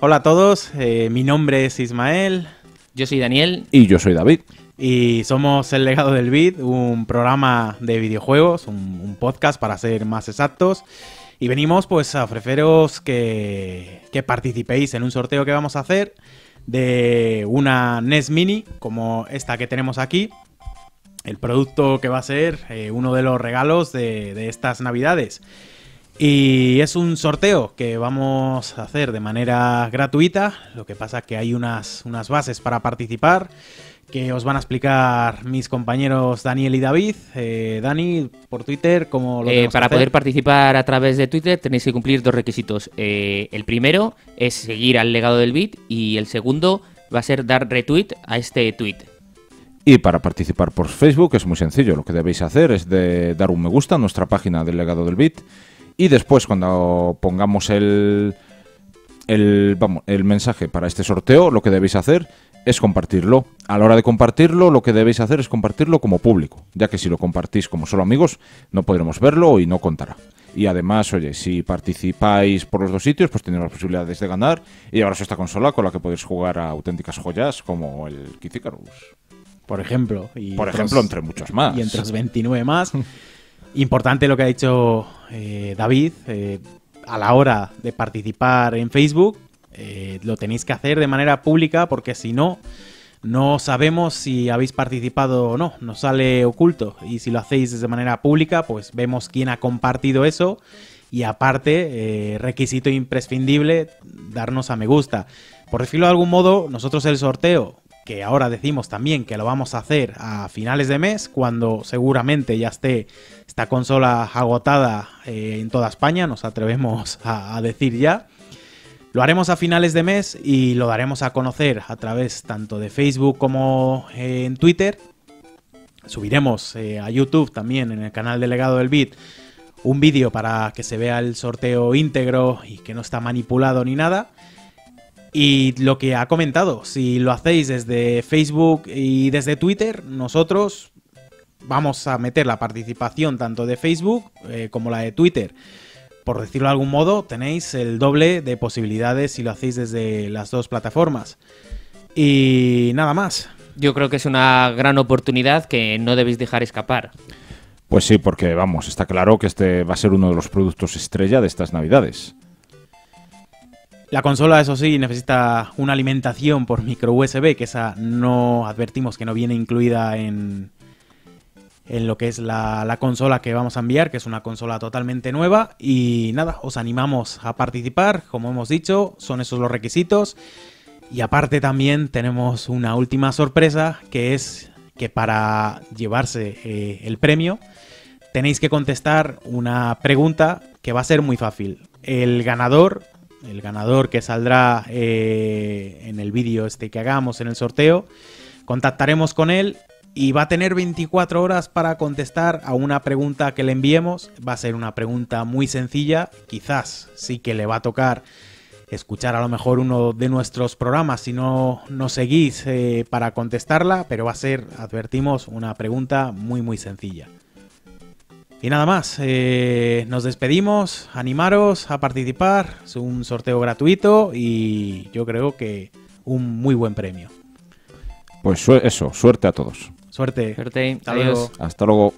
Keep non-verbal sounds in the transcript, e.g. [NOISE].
Hola a todos, eh, mi nombre es Ismael. Yo soy Daniel. Y yo soy David. Y somos El Legado del Beat, un programa de videojuegos, un, un podcast para ser más exactos. Y venimos pues a ofreceros que, que participéis en un sorteo que vamos a hacer de una NES Mini, como esta que tenemos aquí. El producto que va a ser eh, uno de los regalos de, de estas navidades. Y es un sorteo que vamos a hacer de manera gratuita. Lo que pasa que hay unas, unas bases para participar que os van a explicar mis compañeros Daniel y David. Eh, Dani, por Twitter, ¿cómo lo Eh, que para poder participar a través de Twitter tenéis que cumplir dos requisitos. Eh, el primero es seguir al legado del beat y el segundo va a ser dar retweet a este tweet. Y para participar por Facebook es muy sencillo. Lo que debéis hacer es de dar un me gusta a nuestra página del legado del Bit. Y después, cuando pongamos el, el, vamos, el mensaje para este sorteo, lo que debéis hacer es compartirlo. A la hora de compartirlo, lo que debéis hacer es compartirlo como público, ya que si lo compartís como solo amigos, no podremos verlo y no contará. Y además, oye, si participáis por los dos sitios, pues tenéis las posibilidades de ganar y llevaros esta consola con la que podéis jugar a auténticas joyas como el Kid Icarus. Por ejemplo. Y Por otros- ejemplo, entre muchos más. Y entre los 29 más. [LAUGHS] Importante lo que ha dicho eh, David. eh, a la hora de participar en Facebook, eh, lo tenéis que hacer de manera pública porque si no, no sabemos si habéis participado o no. Nos sale oculto. Y si lo hacéis de manera pública, pues vemos quién ha compartido eso. Y aparte, requisito imprescindible, darnos a me gusta. Por decirlo de algún modo, nosotros el sorteo, que ahora decimos también que lo vamos a hacer a finales de mes, cuando seguramente ya esté esta consola agotada eh, en toda España, nos atrevemos [LAUGHS] a, decir ya. Lo haremos a finales de mes y lo daremos a conocer a través tanto de Facebook como eh, en Twitter. Subiremos eh, a YouTube también en el canal Delegado del Beat un vídeo para que se vea el sorteo íntegro y que no está manipulado ni nada. Y lo que ha comentado, si lo hacéis desde Facebook y desde Twitter, nosotros vamos a meter la participación tanto de Facebook eh, como la de Twitter. Por decirlo de algún modo, tenéis el doble de posibilidades si lo hacéis desde las dos plataformas. Y nada más. Yo creo que es una gran oportunidad que no debéis dejar escapar. Pues sí, porque vamos, está claro que este va a ser uno de los productos estrella de estas navidades. La consola, eso sí, necesita una alimentación por micro USB, que esa no advertimos que no viene incluida en, en lo que es la, la consola que vamos a enviar, que es una consola totalmente nueva. Y nada, os animamos a participar, como hemos dicho, son esos los requisitos. Y aparte también tenemos una última sorpresa, que es que para llevarse eh, el premio tenéis que contestar una pregunta que va a ser muy fácil. El ganador, el ganador que saldrá eh, en el vídeo este que hagamos en el sorteo, contactaremos con él y va a tener 24 horas para contestar a una pregunta que le enviemos. Va a ser una pregunta muy sencilla, quizás sí que le va a tocar escuchar a lo mejor uno de nuestros programas si no nos seguís eh, para contestarla, pero va a ser, advertimos, una pregunta muy muy sencilla. Y nada más, eh, nos despedimos, animaros a participar, es un sorteo gratuito y yo creo que un muy buen premio. Pues su- eso, suerte a todos. Suerte. Suerte, Hasta adiós. luego. Hasta luego.